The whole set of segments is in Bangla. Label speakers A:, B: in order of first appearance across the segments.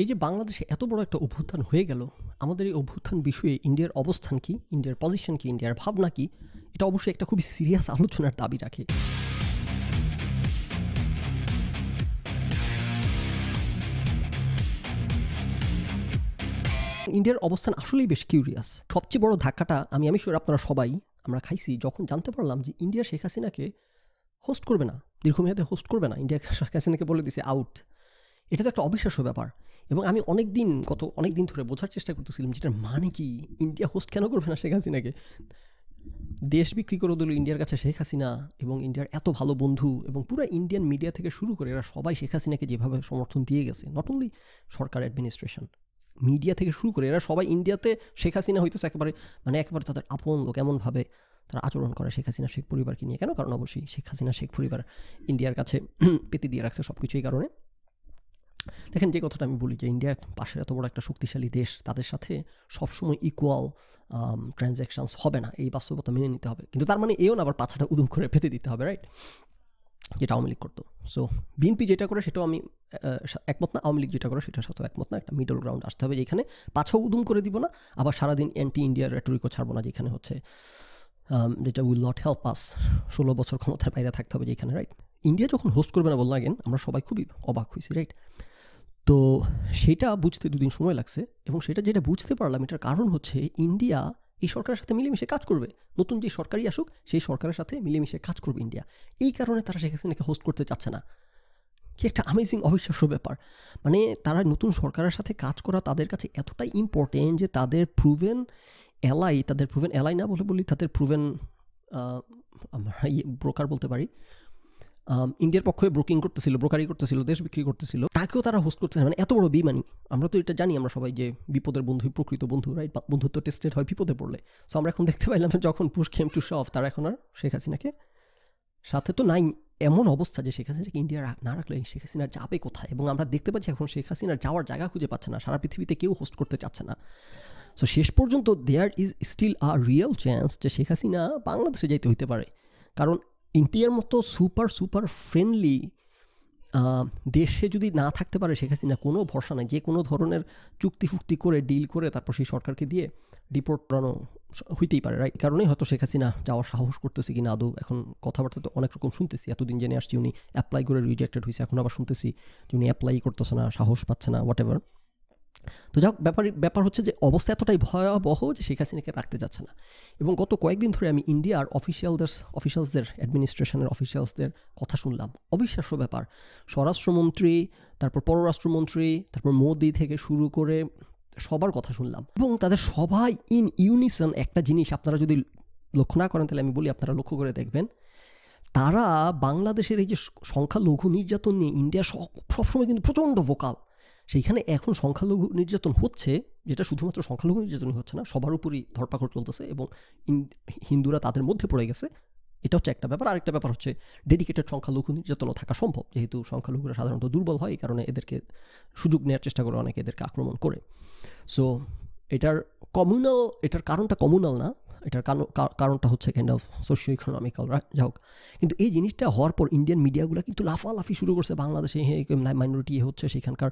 A: এই যে বাংলাদেশে এত বড় একটা অভ্যুত্থান হয়ে গেল, আমাদের এই অভ্যুত্থান বিষয়ে ইন্ডিয়ার অবস্থান কি, ইন্ডিয়ার পজিশন কি, ইন্ডিয়ার ভাবনা কি, এটা অবশ্যই একটা খুবই সিরিয়াস আলোচনার দাবি রাখে। ইন্ডিয়ার অবস্থান আসলেই বেশ কিউরিয়াস সবচেয়ে বড় ধাক্কাটা আমি আমি শিওর আপনারা সবাই আমরা খাইছি, যখন জানতে পারলাম যে ইন্ডিয়া শেখ হাসিনাকে হোস্ট করবে না, দীর্ঘমেয়াদে হোস্ট করবে না, ইন্ডিয়া শেখ হাসিনাকে বলে দিছে আউট এটা তো একটা অবিশ্বাস্য ব্যাপার। এবং আমি অনেক দিন গত অনেক দিন ধরে বোঝার চেষ্টা করতেছিলাম যেটার মানে কি? ইন্ডিয়া হোস্ট কেন করবে না শেখ হাসিনাকে? দেশ বিক্রি করে দিল ইন্ডিয়ার কাছে শেখ হাসিনা এবং ইন্ডিয়ার এত ভালো বন্ধু এবং পুরো ইন্ডিয়ান মিডিয়া থেকে শুরু করে এরা সবাই শেখ হাসিনাকে যেভাবে সমর্থন দিয়ে গেছে নট অনলি সরকার অ্যাডমিনিস্ট্রেশন মিডিয়া থেকে শুরু করে এরা সবাই ইন্ডিয়াতে শেখ হাসিনা হইতেছে একেবারে মানে একেবারে তাদের আপন লোক, এমনভাবে তারা আচরণ করে শেখ হাসিনা শেখ পরিবারকে নিয়ে। কেন? কারণ অবশ্যই শেখ হাসিনা শেখ পরিবার ইন্ডিয়ার কাছে পেতে দিয়ে রাখছে সব কিছু এই কারণে। দেখেন, যে কথাটা আমি বলি যে ইন্ডিয়া পাশের এত বড় একটা শক্তিশালী দেশ, তাদের সাথে সবসময় ইকুয়াল ট্রানজ্যাকশনস হবে না। এই বাস্তবতা মেনে নিতে হবে। কিন্তু তার মানে এও না, আবার পাছাটা উদুম করে পেতে দিতে হবে রাইট যেটা আওয়ামী লীগ করতো। সো বিএনপি যেটা করে সেটাও আমি একমত না। আওয়ামী লীগ যেটা করে সেটার সাথেও একমত না। একটা মিডল গ্রাউন্ড আসতে হবে যেখানে পাছাও উদুম করে দিব না, আবার সারাদিন অ্যান্টি ইন্ডিয়ার রেটরিকও ছাড়বো না, যেখানে হচ্ছে যেটা উইল নট হেল্প আস ষোলো বছর ক্ষমতার বাইরে থাকতে হবে যেখানে রাইট ইন্ডিয়া যখন হোস্ট করবে না বললাম আমরা সবাই খুবই অবাক হয়েছি রাইট তো সেটা বুঝতে দুদিন সময় লাগছে এবং সেটা যেটা বুঝতে পারলাম, এটার কারণ হচ্ছে ইন্ডিয়া এই সরকারের সাথে মিলেমিশে কাজ করবে। নতুন যে সরকারই আসুক, সেই সরকারের সাথে মিলেমিশে কাজ করবে ইন্ডিয়া। এই কারণে তারা শেখ হাসিনাকে হোস্ট করতে চাচ্ছে না। কি একটা আমেজিং অবিশ্বাস্য ব্যাপার। মানে তারা নতুন সরকারের সাথে কাজ করা তাদের কাছে এতটাই ইম্পর্টেন্ট যে তাদের প্রুভেন এলাই তাদের প্রুভেন এলাই না বলে বলি, তাদের প্রুভেন আমরা ব্রোকার বলতে পারি। ইন্ডিয়ার পক্ষে ব্রোকিং করতেছিল ব্রোকারি করতেছিল, দেশ বিক্রি করতেছিল, তাকেও তারা হোস্ট করতেছে। মানে এত বড় বিমানি আমরা তো এটা জানি, আমরা সবাই যে বিপদের বন্ধুই প্রকৃত বন্ধু রাইট বন্ধুত্ব টেস্টেড হয় বিপদে পড়লে। সো আমরা এখন দেখতে পাইলাম যখন পুশ খেম টু শফ তারা এখন আর শেখ হাসিনাকে সাথে তো নাই। এমন অবস্থা যে শেখ হাসিনাকে ইন্ডিয়া না রাখলে শেখ হাসিনা যাবে কোথায়? এবং আমরা দেখতে পাচ্ছি এখন শেখ হাসিনার যাওয়ার জায়গা খুঁজে পাচ্ছে না। সারা পৃথিবীতে কেউ হোস্ট করতে চাচ্ছে না। সো শেষ পর্যন্ত there is still a real chance যে শেখ হাসিনা বাংলাদেশে যাইতে হইতে পারে। কারণ ইন্ডিয়ার মতো সুপার সুপার ফ্রেন্ডলি দেশে যদি না থাকতে পারে শেখ হাসিনা, কোনো ভরসা নাই। যে কোনো ধরনের চুক্তি ফুক্তি করে, ডিল করে তারপর সেই সরকারকে দিয়ে ডিপোর্ট করানো হইতেই পারে রাইট কারণেই হয়তো শেখ হাসিনা যাওয়ার সাহস করতেছি কিনা, আদৌ এখন কথাবার্তা তো অনেক রকম শুনতেছি। এতদিন জেনে আসছি উনি অ্যাপ্লাই করে রিজেক্টেড হয়েছে এখন আবার শুনতেছি যে উনি অ্যাপ্লাই করতেছে না, সাহস পাচ্ছে না হোয়াট তো যাক ব্যাপার ব্যাপার হচ্ছে যে অবস্থা এতটাই ভয়াবহ যে শেখ হাসিনাকে রাখতে যাচ্ছে না। এবং গত কয়েকদিন ধরে আমি ইন্ডিয়ার অফিসিয়ালদের অফিসিয়ালসদের অ্যাডমিনিস্ট্রেশনের অফিসিয়ালসদের কথা শুনলাম। অবিশ্বাস্য ব্যাপার। স্বরাষ্ট্রমন্ত্রী, তারপর পররাষ্ট্রমন্ত্রী, তারপর মোদি থেকে শুরু করে সবার কথা শুনলাম। এবং তাদের সবাই ইন ইউনিসন একটা জিনিস আপনারা যদি লক্ষ্য না করেন, তাহলে আমি বলি আপনারা লক্ষ্য করে দেখবেন। তারা বাংলাদেশের এই যে সংখ্যালঘু নির্যাতন নিয়ে ইন্ডিয়া সবসময় কিন্তু প্রচণ্ড ভোকাল সেইখানে এখন সংখ্যালঘু নির্যাতন হচ্ছে, যেটা শুধুমাত্র সংখ্যালঘু নির্যাতনই হচ্ছে না, সবার উপরই ধরপাকড় চলতেছে এবং হিন্দুরা তাদের মধ্যে পড়ে গেছে। এটা হচ্ছে একটা ব্যাপার। আরেকটা ব্যাপার হচ্ছে ডেডিকেটেড সংখ্যালঘু নির্যাতনও থাকা সম্ভব, যেহেতু সংখ্যালঘুরা সাধারণত দুর্বল হয়, এই কারণে এদেরকে সুযোগ নেওয়ার চেষ্টা করে অনেকে এদেরকে আক্রমণ করে। সো এটার কমিউনাল এটার কারণটা কমিউনাল না এটার কারণটা হচ্ছে কাইন্ড অফ সোশিও ইকোনমিক্যাল যা হোক কিন্তু এই জিনিসটা হওয়ার পর ইন্ডিয়ান মিডিয়াগুলো কিন্তু লাফালাফি শুরু করছে বাংলাদেশে মাইনরিটি হচ্ছে সেখানকার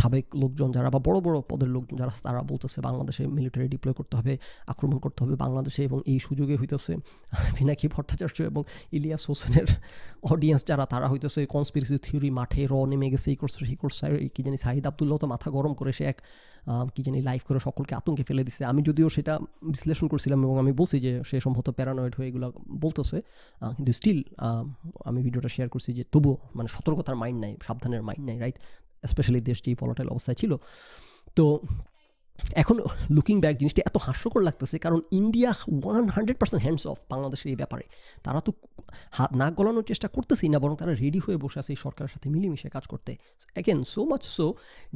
A: সাবেক লোকজন যারা বা বড় বড় পদের লোকজন যারা, তারা বলতেছে বাংলাদেশে মিলিটারি ডিপ্লয় করতে হবে, আক্রমণ করতে হবে বাংলাদেশে এবং এই সুযোগে হইতেছে পিনাকি ভট্টাচার্য এবং ইলিয়াস হোসেনের অডিয়েন্স যারা, তারা হইতেছে কনস্পিরেসি থিওরি মাঠে র নেমে গেছে, এই করছে, সেই করছে। কি জানি সাহিদ আবদুল্লাহ তো মাথা গরম করে, সে এক কি জানি লাইভ করে সকলকে আতঙ্কে ফেলে দিছে। আমি যদিও সেটা বিশ্লেষণ করছিলাম এবং আমি বলছি যে সে সম্ভবত প্যারানয়েড হয়ে এগুলো বলতেছে। কিন্তু স্টিল আমি ভিডিওটা শেয়ার করছি যে তবুও মানে সতর্কতার মাইন্ড নাই, সাবধানের মাইন্ড নাই রাইট স্পেশালি দেশ দেশটি ফলাটাইল অবস্থায় ছিল। তো এখন লুকিং ব্যাক জিনিসটা এত হাস্যকর লাগতেছে কারণ India one hundred percent hands off বাংলাদেশের এই ব্যাপারে। তারা তো হাত নাক গলানোর চেষ্টা করতেছেই না, বরং তারা রেডি হয়ে বসে আছে এই সরকারের সাথে মিলেমিশে কাজ করতে। অ্যাগেন সো মাচ সো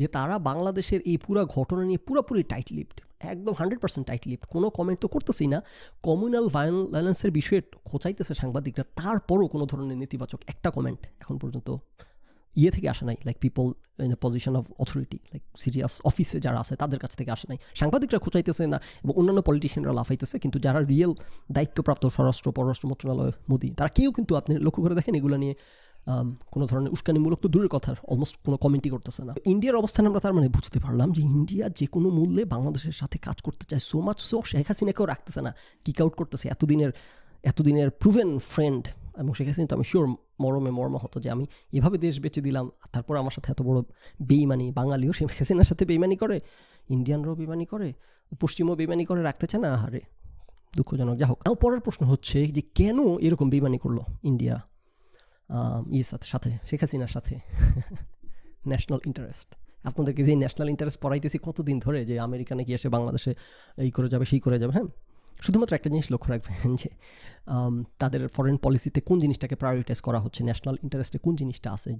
A: যে তারা বাংলাদেশের এই পুরো ঘটনা নিয়ে পুরোপুরি টাইট লিফট একদম হান্ড্রেড পার্সেন্ট টাইট লিফট কোনো কমেন্ট তো করতেছি না। কমিউনাল ভায়োলেন্সের বিষয়ে খোঁচাইতেছে সাংবাদিকরা, তারপরও কোনো ধরনের নেতিবাচক একটা কমেন্ট এখন পর্যন্ত ইয়ে থেকে আসে নাই like people in a position of authority like serious অফিসে যারা আছে, তাদের কাছ থেকে আসে নাই। সাংবাদিকরা খোঁচাইতেছে না এবং অন্যান্য পলিটিশিয়ানরা লাফাইতেছে, কিন্তু যারা রিয়েল দায়িত্বপ্রাপ্ত স্বরাষ্ট্র, পররাষ্ট্র মন্ত্রণালয়, মোদী, তারা কেউ কিন্তু আপনি লক্ষ্য করে দেখেন এগুলো নিয়ে কোনো ধরনের উস্কানিমূলক তো দূরের কথা অলমোস্ট কোনো কমেন্টই করতেছে না। ইন্ডিয়ার অবস্থান আমরা তার মানে বুঝতে পারলাম যে ইন্ডিয়া যে কোনো মূল্যে বাংলাদেশের সাথে কাজ করতে চায় সো মাচ সো শেখ হাসিনাকেও রাখতেছে না কিক আউট করতেছে। এতদিনের এতদিনের প্রুভেন ফ্রেন্ড এবং শেখ হাসিনা তো আমি শিওর মরমে মর্ম হতো যে আমি এভাবে দেশ বেঁচে দিলাম তারপর আমার সাথে এত বড় বেইমানি, বাঙালিও শেখ হাসিনার সাথে বেইমানি করে, ইন্ডিয়ানরাও বেইমানি করে, পশ্চিমও বেইমানি করে, রাখতে চায় না, আহারে, দুঃখজনক। যা হোক পরের প্রশ্ন হচ্ছে যে কেন এরকম বেইমানি করল ইন্ডিয়া? ইয়ের সাথে সাথে, শেখ হাসিনার সাথে। ন্যাশনাল ইন্টারেস্ট আপনাদেরকে যে ন্যাশনাল ইন্টারেস্ট পড়াইতেছি কতদিন ধরে যে আমেরিকানে গিয়ে এসে বাংলাদেশে এই করে যাবে, সেই করে যাবে হ্যাঁ? শুধুমাত্র একটা জিনিস লক্ষ্য রাখবেন যে তাদের ফরেন পলিসিতে কোন জিনিসটাকে প্রায়োরিটাইজ করা হচ্ছে ন্যাশনাল ইন্টারেস্টে কোন জিনিসটা আছে,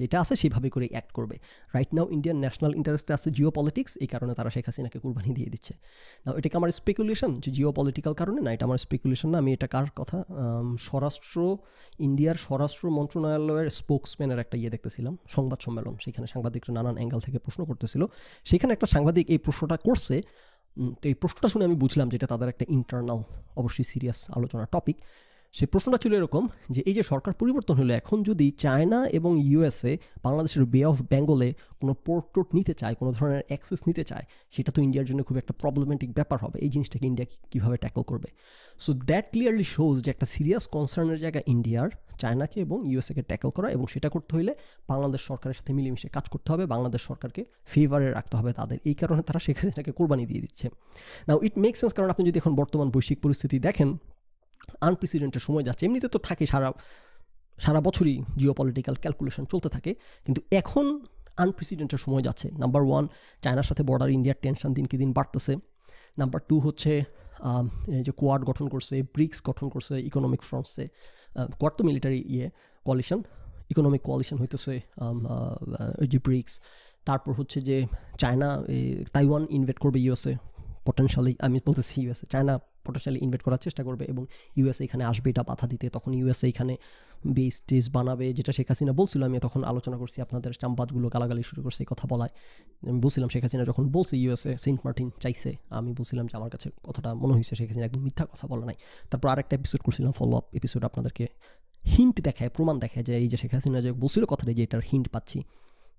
A: যেটা আছে সেভাবে করে অ্যাক্ট করবে। রাইট নাও ইন্ডিয়ান ন্যাশনাল ইন্টারেস্টে আছে জিও পলিটিক্স এই কারণে তারা শেখ হাসিনাকে কুরবানি দিয়ে দিচ্ছে। না এটাকে আমার স্পেকুলেশন যে জিও পলিটিক্যাল কারণে, না, এটা আমার স্পেকুলেশন না, আমি এটা কার কথা? স্বরাষ্ট্র ইন্ডিয়ার স্বরাষ্ট্র মন্ত্রণালয়ের স্পোক্সম্যানের একটা ইয়ে দেখতেছিলাম, সংবাদ সম্মেলন, সেখানে সাংবাদিকরা নানান অ্যাঙ্গেল থেকে প্রশ্ন করতেছিল। সেখানে একটা সাংবাদিক এই প্রশ্নটা করছে তো এই প্রশ্নটা শুনে আমি বুঝলাম যেটা তাদের একটা ইন্টারনাল অবশ্যই সিরিয়াস আলোচনা টপিক সেই প্রশ্নটা ছিল এরকম যে এই যে সরকার পরিবর্তন হলো এখন যদি চায়না এবং ইউএসএ বাংলাদেশের বে অফ বেঙ্গলে কোনো পোর্ট নিতে চায়, কোনো ধরনের অ্যাক্সেস নিতে চায়, সেটা তো ইন্ডিয়ার জন্য খুব একটা প্রবলেমেটিক ব্যাপার হবে। এই জিনিসটাকে ইন্ডিয়া কীভাবে ট্যাকল করবে? সো দ্যাট ক্লিয়ারলি শোজ যে একটা সিরিয়াস কনসার্নের জায়গা ইন্ডিয়ার চায়নাকে এবং ইউএসএকে ট্যাকল করা এবং সেটা করতে হলে বাংলাদেশ সরকারের সাথে মিলেমিশে কাজ করতে হবে, বাংলাদেশ সরকারকে ফেভারে রাখতে হবে তাদের। এই কারণে তারা শেখ হাসিনাকে কোরবানি দিয়ে দিচ্ছে। নাও ইট মেক সেন্স কারণ আপনি যদি এখন বর্তমান বৈশ্বিক পরিস্থিতি দেখেন আনপ্রেসিডেন্টের সময় যাচ্ছে। এমনিতে তো থাকে সারা সারা বছরই জিও পলিটিক্যাল ক্যালকুলেশন চলতে থাকে, কিন্তু এখন আনপ্রেসিডেন্টের সময় যাচ্ছে। নাম্বার ওয়ান চায়নার সাথে বর্ডার ইন্ডিয়ার টেনশন দিনকে দিন বাড়তেছে। নাম্বার টু হচ্ছে এই যে কোয়াড গঠন করছে ব্রিক্স গঠন করছে ইকোনমিক ফ্রন্টসে কোয়াড তো মিলিটারি ইয়ে কোয়ালিশন ইকোনমিক কোয়ালিশন হইতেছে যে ব্রিক্স তারপর হচ্ছে যে চায়না তাইওয়ান ইনভেট করবে ইউএসএ পটেনশিয়ালি আমি বলতেছি ইউএসএ চায়না পটেনশিয়ালি ইনভেট করার চেষ্টা করবে এবং ইউএসএ এখানে আসবে এটা বাধা দিতে। তখন ইউএসএ এখানে বেস টেস বানাবে, যেটা শেখ হাসিনা বলছিল, আমি তখন আলোচনা করছি আপনাদের চাম্বাজগুলো গালাগালি শুরু করছে কথা বলায়। আমি বলছিলাম শেখ হাসিনা যখন বলছে ইউএসএ সেন্ট মার্টিন চাইছে, আমি বলছিলাম যে আমার কাছে কথাটা মনে হয়েছে, শেখ হাসিনা একদম মিথ্যা কথা বলা নাই। তারপর আরেকটা এপিসোড করছিলাম ফলো আপ এপিসোড আপনাদেরকে হিন্ট দেখায়, প্রমাণ দেখায় যে এই যে শেখ হাসিনা যে বলছিল কথাটা, যে এটার হিন্ট পাচ্ছি।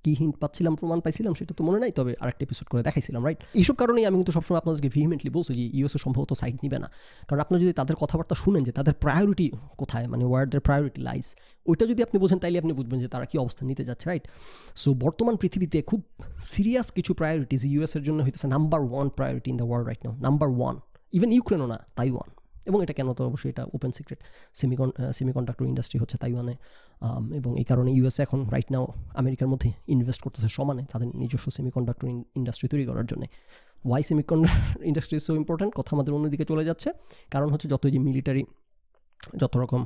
A: কি হিন্ট পাচ্ছিলাম, প্রমাণ পাইছিলাম, সেটা তো মনে নাই। তবে আরেকটা এপিসোড করে দেখাইছিলাম রাইট এইসব কারণেই আমি কিন্তু সবসময় আপনাদেরকে ভিহিমেন্টলি বলছি যে ইউএসএ সম্ভবত সাইড নিবে না। কারণ আপনি যদি তাদের কথাবার্তা শুনেন যে তাদের প্রায়োরিটি কোথায় মানে ওয়ার্ডের প্রায়োরিটি লাইস ওইটা যদি আপনি বোঝেন, তাইলে আপনি বুঝবেন যে তারা কি অবস্থান নিতে যাচ্ছে রাইট সো বর্তমান পৃথিবীতে খুব সিরিয়াস কিছু প্রায়োরিটিস ইউএসের জন্য হইতেছে number one priority in the world right now number one even ইউক্রেনও না তাইওয়ান এবং এটা কেন তো অবশ্যই এটা open secret semicon semiconductor industry হচ্ছে তাইওয়ানে। এবং এই কারণে ইউএস এখন রাইট নাও আমেরিকার মধ্যে ইনভেস্ট করতেছে সমানে তাদের নিজস্ব সেমিকন্ডাক্টর ইন্ডাস্ট্রি তৈরি করার জন্য। Why semiconductor industry so important কথা আমাদের অন্যদিকে চলে যাচ্ছে। কারণ হচ্ছে যত যে মিলিটারি যত রকম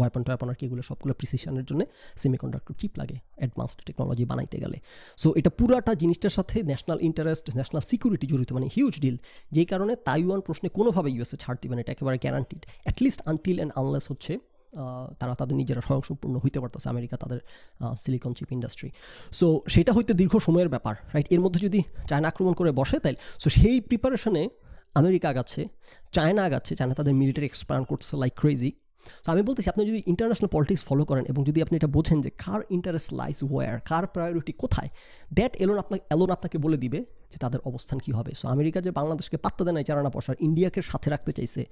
A: ওয়েপন টয়েপন আর কি এগুলো সবগুলো প্রিসিশনের জন্য সেমিকন্ডাক্টর চিপ লাগে অ্যাডভান্সড টেকনোলজি বানাইতে গেলে। সো এটা পুরাটা জিনিসটার সাথে ন্যাশনাল ইন্টারেস্ট ন্যাশনাল সিকিউরিটি জড়িত মানে হিউজ ডিল যেই কারণে তাইওয়ান প্রশ্নে কোনোভাবে ইউএসএ ছাড় দিবে না, এটা একেবারে guaranteed at least until and unless হচ্ছে তারা তাদের নিজেরা স্বয়ংসম্পূর্ণ হইতে পারতেছে, আমেরিকা তাদের সিলিকন চিপ ইন্ডাস্ট্রি সো সেটা হইতে দীর্ঘ সময়ের ব্যাপার রাইট এর মধ্যে যদি চায়না আক্রমণ করে বসে তাই সো সেই প্রিপারেশনে আমেরিকা আগাচ্ছে চায়না আগাচ্ছে চায়না তাদের মিলিটারি এক্সপ্যান্ড করতেছে লাইক ক্রেজি সো আমি বলতেছি, আপনি যদি ইন্টারন্যাশনাল পলিটিক্স ফলো করেন এবং যদি আপনি এটা বোঝেন যে কার ইন্টারেস্ট লাইস ওয়ার কার প্রায়োরিটি কোথায় দ্যাট এলোন আপনাকে এলোন আপনাকে বলে দিবে যে তাদের অবস্থান কী হবে। সো আমেরিকা যে বাংলাদেশকে পাত্তা দেয় না চারানা পয়সার, ইন্ডিয়াকে সাথে রাখতে চাইছে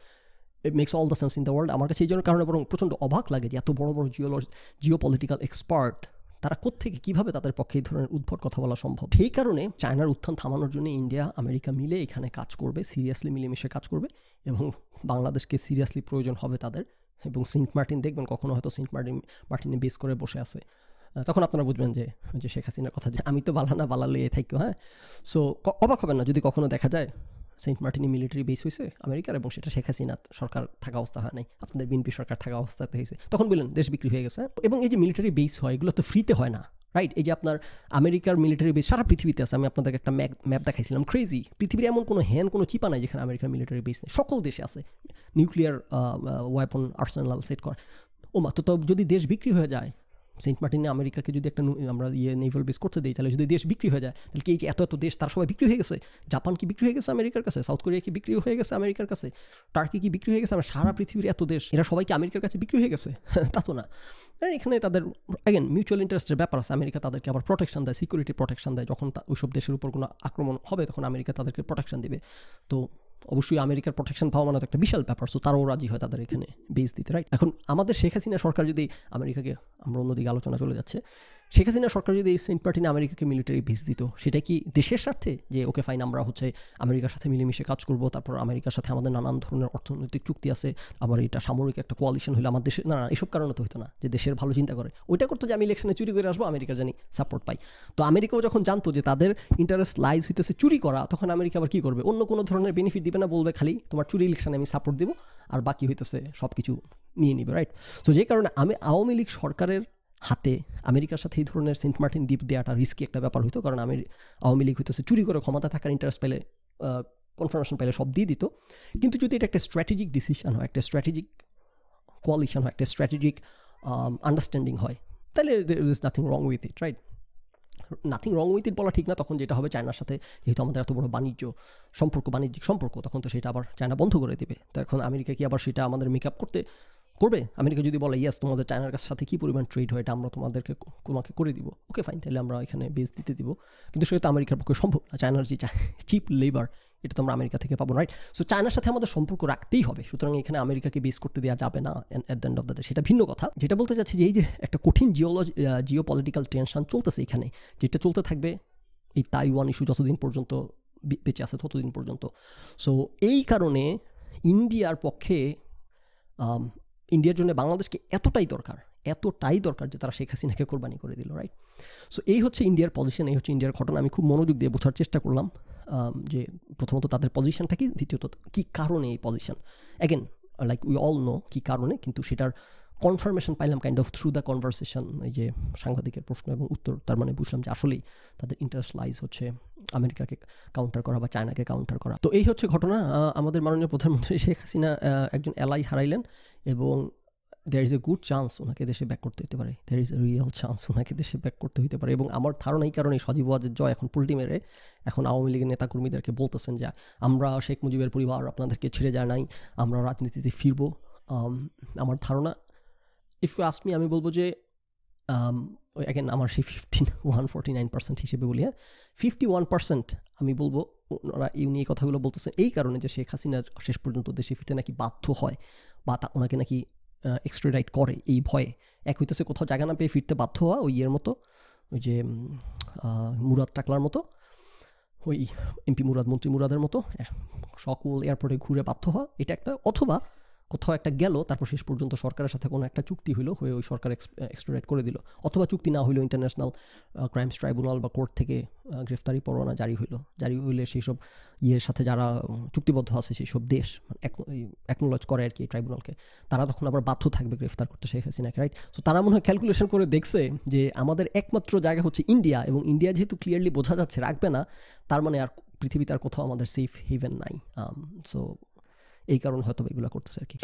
A: it makes all the sense in the world আমার কাছে এই জন্য কারণে বরং প্রচণ্ড অবাক লাগে যে এত বড় বড় জিওলো জিও পলিটিক্যাল এক্সপার্ট তারা কোত্থেকে, কীভাবে তাদের পক্ষে এই ধরনের উদ্ভট কথা বলা সম্ভব? সেই কারণে চায়নার উত্থান থামানোর জন্য ইন্ডিয়া, আমেরিকা মিলে এখানে কাজ করবে সিরিয়াসলি মিলেমিশে কাজ করবে এবং বাংলাদেশকে সিরিয়াসলি প্রয়োজন হবে তাদের। এবং সেন্ট মার্টিন দেখবেন কখনো হয়তো সেন্ট মার্টিন, মার্টিনে বেস করে বসে আছে। তখন আপনারা বুঝবেন যে যে শেখ হাসিনার কথা যে, আমি তো বালা না বালালে এ থাকি হ্যাঁ? সো অবাক হবেন না, যদি কখনো দেখা যায়, সেন্ট মার্টিনে মিলিটারি বেস হয়েছে আমেরিকার এবং সেটা শেখ হাসিনা সরকার থাকা অবস্থা হয় নাই, আপনাদের বিএনপি সরকার থাকা অবস্থাতে হয়েছে তখন বললেন, দেশ বিক্রি হয়ে গেছে। হ্যাঁ? এবং এই যে মিলিটারি বেস হয়, এগুলো তো ফ্রিতে হয় না। রাইট এই যে আপনার আমেরিকার মিলিটারি বেস সারা পৃথিবীতে আছে। আমি আপনাদেরকে একটা ম্যাপ ম্যাপ দেখাইছিলাম। ক্রেজি পৃথিবীর এমন কোনো হ্যান কোনো চিপা নাই যেখানে আমেরিকার মিলিটারি বেস নেই। সকল দেশে আছে। নিউক্লিয়ার ওয়েপন আর্সেনাল সেট করা। ও মাত্র তো যদি দেশ বিক্রি হয়ে যায় সেন্ট মার্টিনে আমেরিকাকে যদি একটা আমরা ইয়ে নেভাল বেস করতে দিই, তাহলে যদি দেশ বিক্রি হয়ে যায়, তাহলে কি এই যে এত এত দেশ, তার সবাই বিক্রি হয়ে গেছে? জাপান কি বিক্রি হয়ে গেছে আমেরিকার কাছে? সাউথ কোরিয়া কি বিক্রি হয়ে গেছে আমেরিকার কাছে? টার্কি কি বিক্রি হয়ে গেছে? আমার সারা পৃথিবীর এত দেশ, এরা সবাই কি আমেরিকার কাছে বিক্রি হয়ে গেছে? তা তো না। এখানে তাদের অ্যাগেন মিউচুয়াল ইন্টারেস্টের ব্যাপার আছে। আমেরিকা তাদেরকে আবার প্রোটেকশন দেয় সিকিউরিটি প্রোটেকশন দেয়। যখন ওইসব দেশের উপর কোনো আক্রমণ হবে, তখন আমেরিকা তাদেরকে প্রোটেকশন দিবে। তো অবশ্যই আমেরিকার প্রোটেকশন পাওয়া মানে একটা বিশাল ব্যাপার। সো তারাও রাজি হয় তাদের এখানে বেস দিতে রাইট এখন আমাদের শেখ হাসিনা সরকার যদি আমেরিকাকে আমরা অন্যদিকে আলোচনা চলে যাচ্ছে শেখ হাসিনা সরকার যদি এই সেন্ট মার্টিনে আমেরিকাকে মিলিটারি বেস দিত সেটা কি দেশের স্বার্থে? যে ওকে ফাইন আমরা হচ্ছে আমেরিকার সাথে মিলেমিশে কাজ করব, তারপর আমেরিকার সাথে আমাদের নানান ধরনের অর্থনৈতিক চুক্তি আছে, আবার এটা সামরিক একটা কোয়ালিশন হলে আমার দেশে না না, এসব কারণে তো হতো না, যে দেশের ভালো চিন্তা করে। ওইটা করতো যে আমি ইলেকশনে চুরি করে আসব আমেরিকার জানি সাপোর্ট পাই। তো আমেরিকাও যখন জানতো যে তাদের ইন্টারেস্ট লাইজ হইতেছে চুরি করা, তখন আমেরিকা আবার কী করবে? অন্য কোনো ধরনের বেনিফিট দিবে না, বলবে খালি তোমার চুরি ইলেকশনে আমি সাপোর্ট দেবো, আর বাকি হইতেছে সব কিছু নিয়ে নিবে রাইট সো যে কারণে আমি আওয়ামী লীগ সরকারের হাতে আমেরিকার সাথে এই ধরনের সেন্ট মার্টিন দ্বীপ দেওয়াটা রিস্কি একটা ব্যাপার হইতো, কারণ আমি আওয়ামী লীগ হইতেছে চুরি করে ক্ষমতা থাকার ইন্টারেস্ট পেলে কনফার্মেশন পেলে সব দিয়ে দিত। কিন্তু যদি এটা একটা স্ট্র্যাটেজিক ডিসিশন হয়, একটা স্ট্র্যাটেজিক কোয়ালিশন হয়, একটা স্ট্র্যাটেজিক আন্ডারস্ট্যান্ডিং হয়, তাহলে is nothing wrong with it right nothing wrong with it বলা ঠিক না, তখন যেটা হবে চায়নার সাথে, যেহেতু আমাদের এত বড় বাণিজ্য সম্পর্ক, বাণিজ্যিক সম্পর্ক, তখন তো সেটা আবার চায়না বন্ধ করে দেবে। তো এখন আমেরিকা কি আবার সেটা আমাদের মেকআপ করতে করবে? আমেরিকা যদি বলে ইয়াস তোমাদের চায়নার সাথে কী পরিমাণ ট্রেড হয়, এটা আমরা তোমাদেরকে তোমাকে করে দিব। ওকে ফাইন তাহলে আমরা এখানে বেস দিতে দিব। কিন্তু সেটা তো আমেরিকার পক্ষে সম্ভব না। চায়নার যে চিপ লেবার এটা তো আমরা আমেরিকা থেকে পাবো রাইট সো চায়নার সাথে আমাদের সম্পর্ক রাখতেই হবে। সুতরাং এখানে আমেরিকাকে বেস করতে দেওয়া যাবে না at the end of the day সেটা ভিন্ন কথা। যেটা বলতে চাচ্ছি যে, এই যে একটা কঠিন জিওলজি জিও পলিটিক্যাল টেনশন চলতেছে এখানে, যেটা চলতে থাকবে এই তাইওয়ান ইস্যু যতদিন পর্যন্ত বেঁচে আছে ততদিন পর্যন্ত। সো এই কারণে ইন্ডিয়ার পক্ষে ইন্ডিয়ার জন্য বাংলাদেশকে এতটাই দরকার এতটাই দরকার যে তারা শেখ হাসিনাকে কোরবানি করে দিল রাইট সো এই হচ্ছে ইন্ডিয়ার পজিশন এই হচ্ছে ইন্ডিয়ার ঘটনা। আমি খুব মনোযোগ দিয়ে বোঝার চেষ্টা করলাম যে প্রথমত তাদের পজিশনটা কি, দ্বিতীয়ত কী কারণে এই position again like we all know কী কারণে, কিন্তু সেটার কনফার্মেশন পাইলাম kind of through the conversation এই যে সাংবাদিকের প্রশ্ন এবং উত্তর, তার মানে বুঝলাম যে আসলেই তাদের ইন্টারেস্ট লাইজ হচ্ছে আমেরিকাকে কাউন্টার করা বা চায়নাকে কাউন্টার করা। তো এই হচ্ছে ঘটনা। আমাদের মাননীয় প্রধানমন্ত্রী শেখ হাসিনা একজন এলাই হারাইলেন এবং there is a good chance ওনাকে দেশে ব্যাক করতে হতে পারে। There is a real chance ওনাকে দেশে ব্যাক করতে হতে পারে এবং আমার ধারণা এই কারণে সজীব ওয়াজের জয় এখন পুলটি মেরে এখন আওয়ামী লীগের নেতাকর্মীদেরকে বলতেছেন যে, আমরা শেখ মুজিবের পরিবার, আপনাদেরকে ছেড়ে যায় নাই, আমরা রাজনীতিতে ফিরবো। আমার ধারণা ইফ আসমি আমি বলব যে অ্যাগেন আমার সেই fifteen one forty nine percent হিসেবে বলি হ্যাঁ? ফিফটি ওয়ান পার্সেন্ট আমি বলব, ওনারা এই নিয়ে কথাগুলো বলতেছেন এই কারণে যে শেখ হাসিনা শেষ পর্যন্ত দেশে ফিরতে নাকি বাধ্য হয় বা তা ওনাকে নাকি এক্সট্রাডাইট করে এই ভয়ে। এক হইতেছে কোথাও জায়গা না পেয়ে ফিরতে বাধ্য হওয়া ওই ইয়ের মতো, ওই যে মুরাদ টাকলার মতো, ওই এমপি মুরাদ, মন্ত্রী মুরাদের মতো সকল এয়ারপোর্টে ঘুরে বাধ্য হওয়া, এটা একটা, অথবা কোথাও একটা গেল, তারপর শেষ পর্যন্ত সরকারের সাথে কোনো একটা চুক্তি হইল, হয়ে ওই সরকার এক্সট্রাডেট করে দিল। অথবা চুক্তি না হইল ইন্টারন্যাশনাল ক্রাইমস ট্রাইব্যুনাল বা কোর্ট থেকে গ্রেফতারি পরোয়ানা জারি হইল। জারি হইলে সেই সব ইয়ের সাথে যারা চুক্তিবদ্ধ আছে সেই সব দেশ অ্যাকনোলজ করে আর কি ট্রাইব্যুনালকে তারা তখন আবার বাধ্য থাকবে গ্রেফতার করতে, শেখ হাসিনাকে রাইট সো তারা মনে হয় ক্যালকুলেশন করে দেখছে যে আমাদের একমাত্র জায়গা হচ্ছে ইন্ডিয়া এবং ইন্ডিয়া যেহেতু ক্লিয়ারলি বোঝা যাচ্ছে, রাখবে না, তার মানে আর পৃথিবীতে আর কোথাও আমাদের সেফ হেভেন নাই। সো এই কারণে হয়তো এগুলো করতেছে আর কি।